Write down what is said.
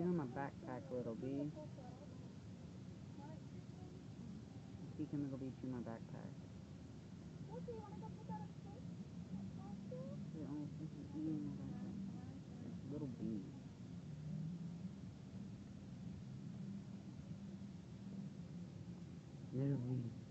you in my backpack, little bee. Sea little bee, through my backpack. You wanna little bee. Little bee.